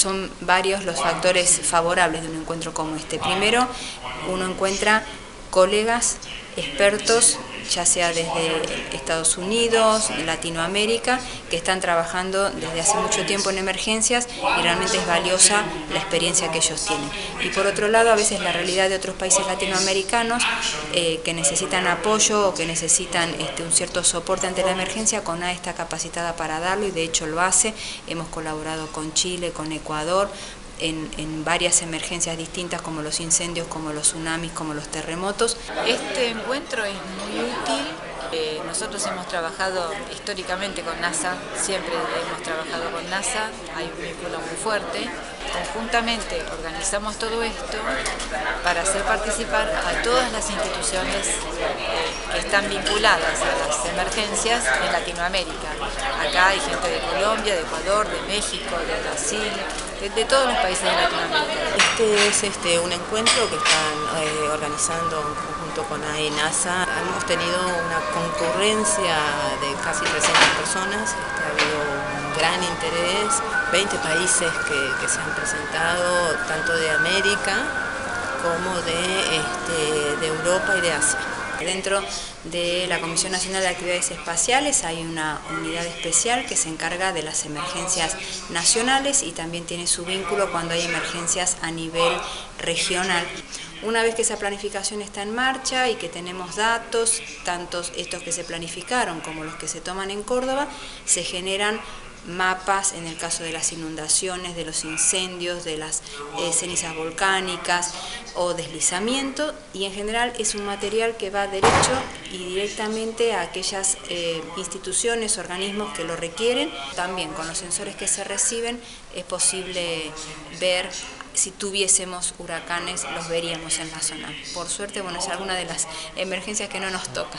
son varios los factores favorables de un encuentro como este. Primero, uno encuentra colegas expertos, ya sea desde Estados Unidos, Latinoamérica, que están trabajando desde hace mucho tiempo en emergencias y realmente es valiosa la experiencia que ellos tienen. Y por otro lado, a veces la realidad de otros países latinoamericanos eh, que necesitan apoyo o que necesitan este, un cierto soporte ante la emergencia, CONA está capacitada para darlo y de hecho lo hace. Hemos colaborado con Chile, con Ecuador, en, varias emergencias distintas como los incendios, como los tsunamis, como los terremotos. Este encuentro es muy útil. Eh, nosotros hemos trabajado históricamente con NASA, siempre hemos trabajado con NASA, hay un vínculo muy fuerte. Conjuntamente organizamos todo esto para hacer participar a todas las instituciones eh, que están vinculadas a las emergencias en Latinoamérica. Acá hay gente de Colombia, de Ecuador, de México, de Brasil, de, todos los países de Latinoamérica. Este es este, un encuentro que están eh, organizando en conjunto con AE NASA. Hemos tenido una concurrencia de casi 300 personas, gran interés, 20 países que, se han presentado, tanto de América como de, este, de Europa y de Asia. Dentro de la Comisión Nacional de Actividades Espaciales hay una unidad especial que se encarga de las emergencias nacionales y también tiene su vínculo cuando hay emergencias a nivel regional. Una vez que esa planificación está en marcha y que tenemos datos, tanto estos que se planificaron como los que se toman en Córdoba, se generan mapas en el caso de las inundaciones, de los incendios, de las eh, cenizas volcánicas o deslizamiento y en general es un material que va derecho y directamente a aquellas eh, instituciones, organismos que lo requieren. También con los sensores que se reciben es posible ver si tuviésemos huracanes, los veríamos en la zona. Por suerte, bueno, es alguna de las emergencias que no nos toca.